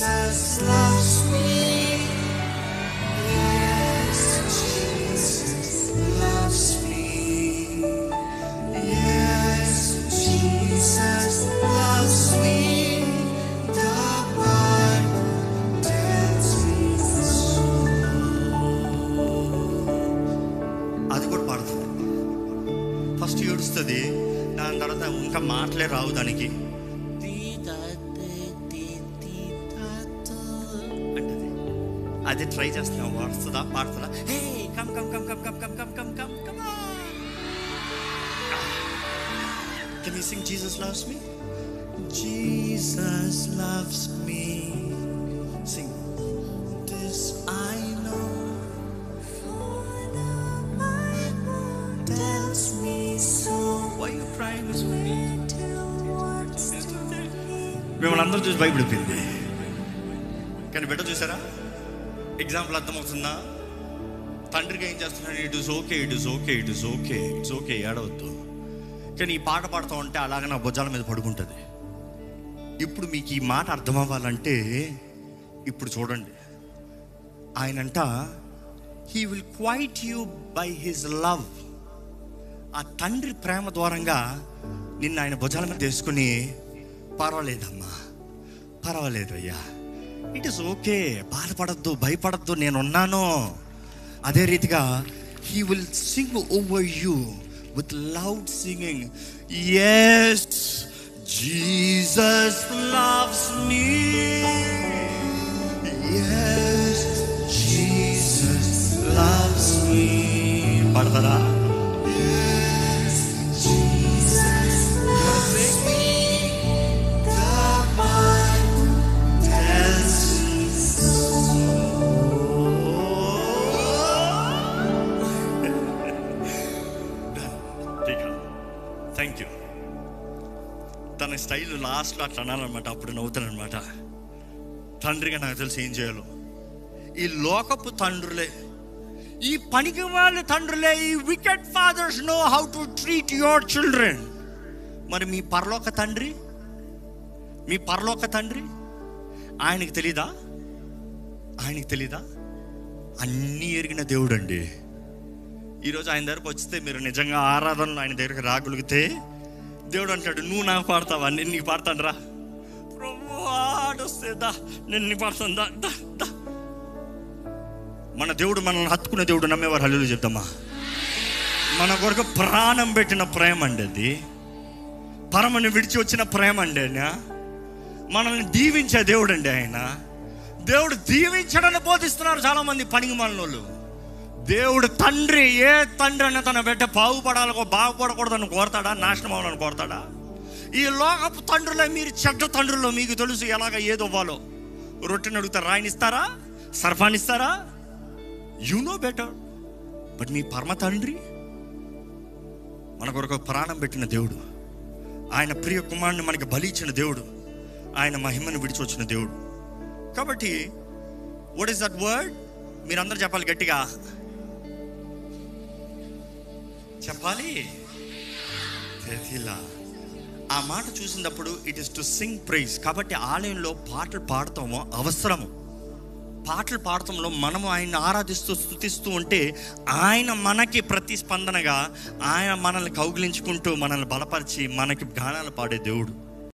First ఏడుస్తుంది దాని తర్వాత ఇంకా మాటలే రావు దానికి. అది ట్రై చేస్తున్నాం వస్తుందా పాడుతుందా hey come come come come come come come come come come you sing Jesus loves me Jesus loves me sing this I know tells me so. Why you crying so Little ones మిమ్మల్ని అందరూ చూసి భయపడిపోయింది. కానీ బిడ్డ చూసారా? Example అర్థమవుతుందా? తండ్రికి ఏం చేస్తున్నాడు? It is okay it is okay it is okay it's okay ఏడవద్దు. కానీ ఈ పాట పాడుతూ ఉంటే అలాగే నా భుజాల మీద పడుకుంటుంది. ఇప్పుడు మీకు ఈ మాట అర్థం అవ్వాలంటే ఇప్పుడు చూడండి. ఆయనంట he will quiet you by his love ఆ తండ్రి ప్రేమ ద్వారంగా నిన్ను ఆయన భుజాల మీద తీసుకుని పర్వాలేదమ్మా పర్వాలేదు అయ్యా ఇట్ ఇస్ ఓకే బాధపడద్దు భయపడద్దు నేనున్నాను. అదే రీతిగా he will sing over you with loud singing yes Jesus loves me yes Jesus loves me పడతారా? తన స్టైల్ లాస్ట్లో అట్లా అనాలన్నమాట అప్పుడు నవ్వుతానమాట తండ్రిగా నాకు తెలిసి ఏం చేయాలో. ఈ లోకపు తండ్రులే ఈ పనికి వాళ్ళ తండ్రులే ఈ wicked fathers know how to treat your children మరి మీ పరలోక తండ్రి? మీ పరలోక తండ్రి? ఆయనకి తెలీదా? ఆయనకి తెలీదా? అన్నీ ఎరిగిన దేవుడు అండి ఈరోజు ఆయన దగ్గరకు వస్తే మీరు నిజంగా ఆరాధనలు ఆయన దగ్గరికి రాగలిగితే దేవుడు అంటాడు నువ్వు నాకు పాడతావా? నేను నీకు పాడతాను రా. ప్రభు ఆడొస్తే దా నేను నీకు పాడతాను దా దా దా. మన దేవుడు మనల్ని హత్తుకునే దేవుడు నమ్మేవారు హల్లు చెప్తామా మన కొరకు ప్రాణం పెట్టిన ప్రేమ అండి అది. పరమని విడిచి వచ్చిన ప్రేమ అండి ఆయన. మనల్ని దీవించే దేవుడు అండి ఆయన. దేవుడు దీవించడని బోధిస్తున్నారు చాలామంది పనికి వాళ్ళు దేవుడు తండ్రి ఏ తండ్రి అన్న తన బిడ్డ బాగుపడాలకో బాగుపడకూడదని కోరతాడా? నాశనం అవ్వాలని కోరతాడా? ఈ లోకపు తండ్రులే మీరు చెడ్డ తండ్రుల్లో మీకు తెలుసు ఎలాగ ఏది ఇవ్వాలో రొట్టెని అడుగుతారు రాయనిస్తారా? సర్ఫానిస్తారా యు నో బెటర్ బట్ మీ పరమ తండ్రి మన కొరకు ప్రాణం పెట్టిన దేవుడు ఆయన ప్రియ కుమారుని మనకి బలి ఇచ్చిన దేవుడు ఆయన మహిమను విడిచొచ్చిన దేవుడు. కాబట్టి వాట్ ఈస్ దట్ వర్డ్ మీరందరూ చెప్పాలి గట్టిగా. చెప్పాలి? తెతిలా. ఆ మాట చూసినప్పుడు it is to sing praise కాబట్టి ఆలయంలో పాటలు పాడతామో అవసరము. పాటలు పాడటంలో మనము ఆయన్ని ఆరాధిస్తూ స్థుతిస్తూ ఉంటే ఆయన మనకి ప్రతిస్పందనగా ఆయన మనల్ని కౌగిలించుకుంటూ మనల్ని బలపరిచి మనకి గానాలు పాడే దేవుడు.